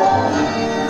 love.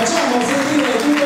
我见过飞飞